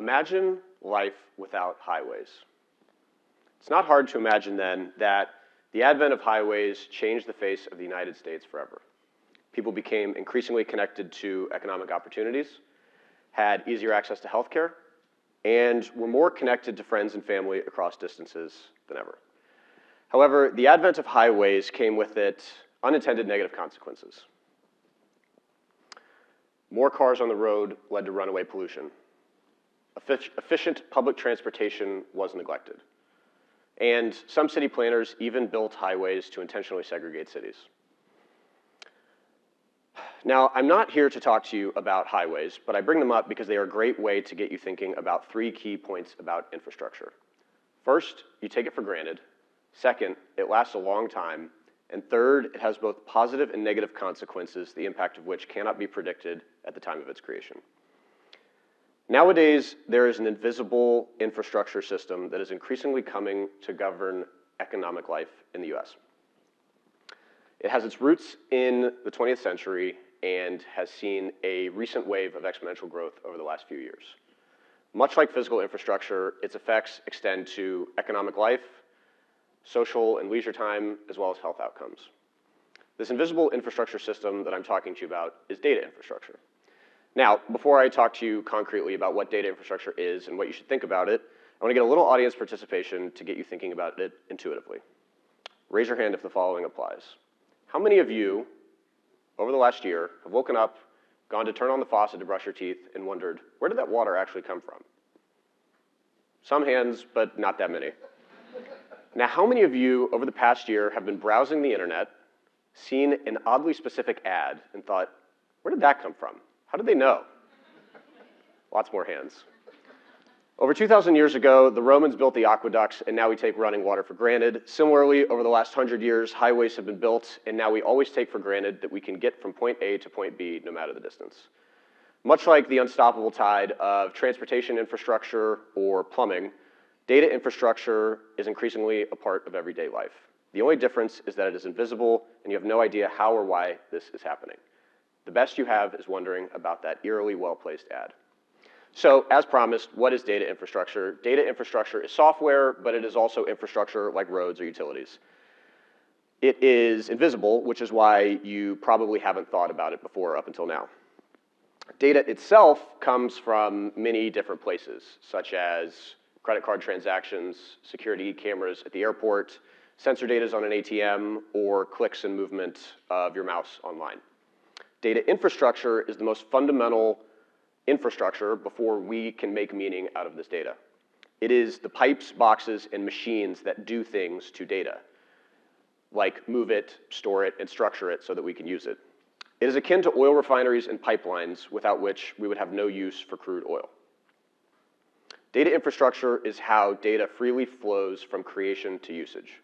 Imagine life without highways. It's not hard to imagine then that the advent of highways changed the face of the United States forever. People became increasingly connected to economic opportunities, had easier access to healthcare, and were more connected to friends and family across distances than ever. However, the advent of highways came with it unintended negative consequences. More cars on the road led to runaway pollution. Efficient public transportation was neglected. And some city planners even built highways to intentionally segregate cities. Now, I'm not here to talk to you about highways, but I bring them up because they are a great way to get you thinking about three key points about infrastructure. First, you take it for granted. Second, it lasts a long time. And third, it has both positive and negative consequences, the impact of which cannot be predicted at the time of its creation. Nowadays, there is an invisible infrastructure system that is increasingly coming to govern economic life in the US. It has its roots in the 20th century and has seen a recent wave of exponential growth over the last few years. Much like physical infrastructure, its effects extend to economic life, social and leisure time, as well as health outcomes. This invisible infrastructure system that I'm talking to you about is data infrastructure. Now, before I talk to you concretely about what data infrastructure is and what you should think about it, I want to get a little audience participation to get you thinking about it intuitively. Raise your hand if the following applies. How many of you, over the last year, have woken up, gone to turn on the faucet to brush your teeth, and wondered, where did that water actually come from? Some hands, but not that many. Now, how many of you over the past year have been browsing the internet, seen an oddly specific ad, and thought, where did that come from? How did they know? Lots more hands. Over 2,000 years ago, the Romans built the aqueducts, and now we take running water for granted. Similarly, over the last hundred years, highways have been built, and now we always take for granted that we can get from point A to point B no matter the distance. Much like the unstoppable tide of transportation infrastructure or plumbing, Data infrastructure is increasingly a part of everyday life. The only difference is that it is invisible and you have no idea how or why this is happening. The best you have is wondering about that eerily well-placed ad. So, as promised, what is data infrastructure? Data infrastructure is software, but it is also infrastructure like roads or utilities. It is invisible, which is why you probably haven't thought about it before up until now. Data itself comes from many different places, such as credit card transactions, security cameras at the airport, sensor data on an ATM, or clicks and movement of your mouse online. Data infrastructure is the most fundamental infrastructure before we can make meaning out of this data. It is the pipes, boxes, and machines that do things to data, like move it, store it, and structure it so that we can use it. It is akin to oil refineries and pipelines, without which we would have no use for crude oil. Data infrastructure is how data freely flows from creation to usage.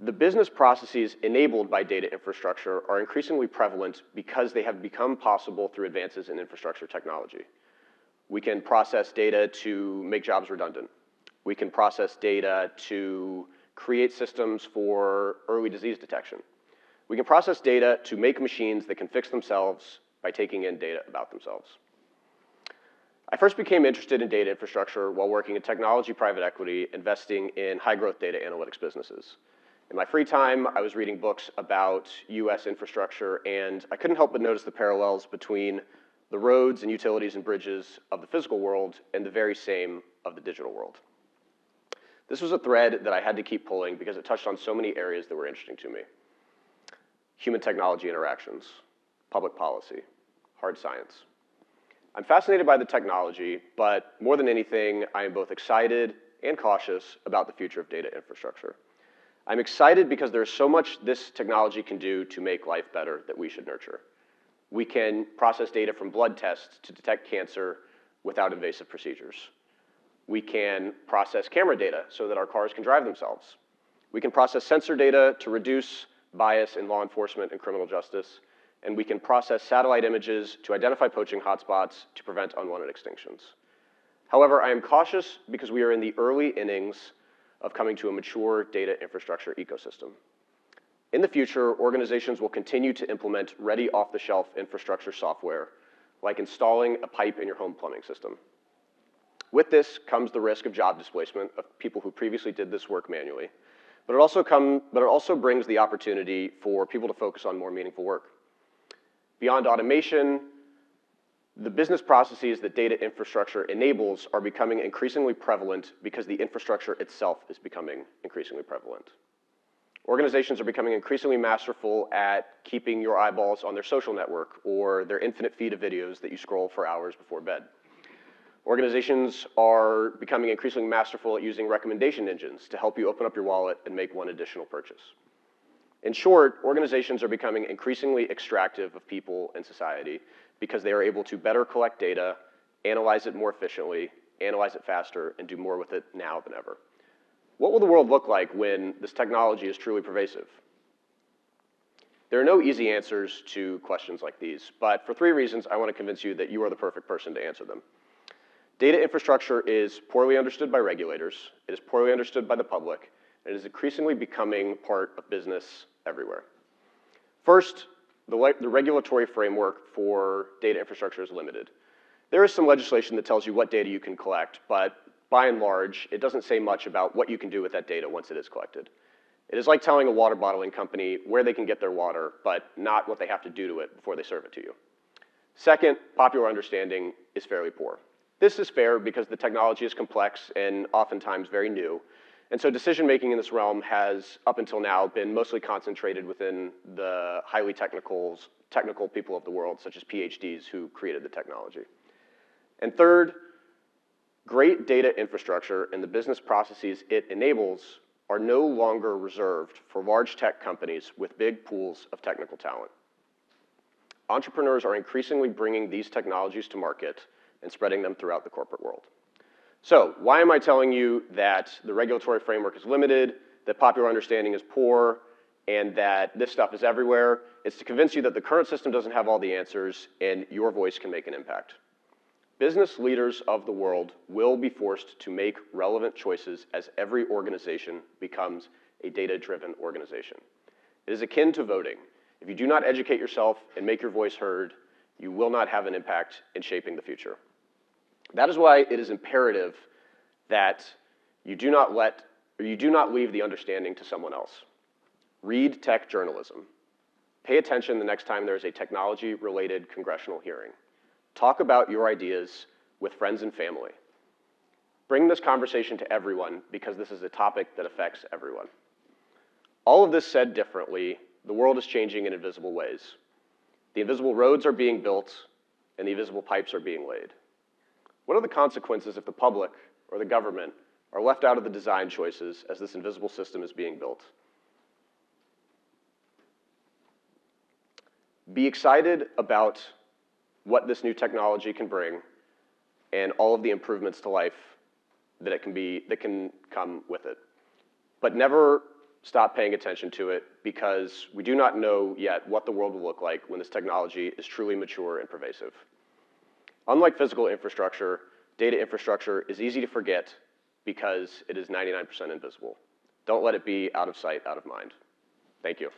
The business processes enabled by data infrastructure are increasingly prevalent because they have become possible through advances in infrastructure technology. We can process data to make jobs redundant. We can process data to create systems for early disease detection. We can process data to make machines that can fix themselves by taking in data about themselves. I first became interested in data infrastructure while working in technology private equity, investing in high growth data analytics businesses. In my free time, I was reading books about US infrastructure, and I couldn't help but notice the parallels between the roads and utilities and bridges of the physical world and the very same of the digital world. This was a thread that I had to keep pulling because it touched on so many areas that were interesting to me human technology interactions, public policy, hard science. I'm fascinated by the technology, but more than anything, I am both excited and cautious about the future of data infrastructure. I'm excited because there's so much this technology can do to make life better that we should nurture. We can process data from blood tests to detect cancer without invasive procedures. We can process camera data so that our cars can drive themselves. We can process sensor data to reduce bias in law enforcement and criminal justice and we can process satellite images to identify poaching hotspots to prevent unwanted extinctions. However, I am cautious because we are in the early innings of coming to a mature data infrastructure ecosystem. In the future, organizations will continue to implement ready off-the-shelf infrastructure software, like installing a pipe in your home plumbing system. With this comes the risk of job displacement of people who previously did this work manually, but it also come, but it also brings the opportunity for people to focus on more meaningful work. Beyond automation, the business processes that data infrastructure enables are becoming increasingly prevalent because the infrastructure itself is becoming increasingly prevalent. Organizations are becoming increasingly masterful at keeping your eyeballs on their social network or their infinite feed of videos that you scroll for hours before bed. Organizations are becoming increasingly masterful at using recommendation engines to help you open up your wallet and make one additional purchase. In short, organizations are becoming increasingly extractive of people and society because they are able to better collect data, analyze it more efficiently, analyze it faster, and do more with it now than ever. What will the world look like when this technology is truly pervasive? There are no easy answers to questions like these, but for three reasons, I want to convince you that you are the perfect person to answer them. Data infrastructure is poorly understood by regulators, it is poorly understood by the public, it is increasingly becoming part of business everywhere. First, the regulatory framework for data infrastructure is limited. There is some legislation that tells you what data you can collect, but by and large, it doesn't say much about what you can do with that data once it is collected. It is like telling a water bottling company where they can get their water, but not what they have to do to it before they serve it to you. Second, popular understanding is fairly poor. This is fair because the technology is complex and oftentimes very new, and so decision-making in this realm has, up until now, been mostly concentrated within the highly technical people of the world, such as PhDs, who created the technology. And third, great data infrastructure and the business processes it enables are no longer reserved for large tech companies with big pools of technical talent. Entrepreneurs are increasingly bringing these technologies to market and spreading them throughout the corporate world. So why am I telling you that the regulatory framework is limited, that popular understanding is poor, and that this stuff is everywhere? It's to convince you that the current system doesn't have all the answers, and your voice can make an impact. Business leaders of the world will be forced to make relevant choices as every organization becomes a data-driven organization. It is akin to voting. If you do not educate yourself and make your voice heard, you will not have an impact in shaping the future. That is why it is imperative that you do not let, or you do not leave the understanding to someone else. Read tech journalism. Pay attention the next time there is a technology-related congressional hearing. Talk about your ideas with friends and family. Bring this conversation to everyone because this is a topic that affects everyone. All of this said differently, the world is changing in invisible ways. The invisible roads are being built, and the invisible pipes are being laid. What are the consequences if the public or the government are left out of the design choices as this invisible system is being built? Be excited about what this new technology can bring and all of the improvements to life that it can be, that can come with it. But never stop paying attention to it because we do not know yet what the world will look like when this technology is truly mature and pervasive. Unlike physical infrastructure, data infrastructure is easy to forget because it is 99% invisible. Don't let it be out of sight, out of mind. Thank you.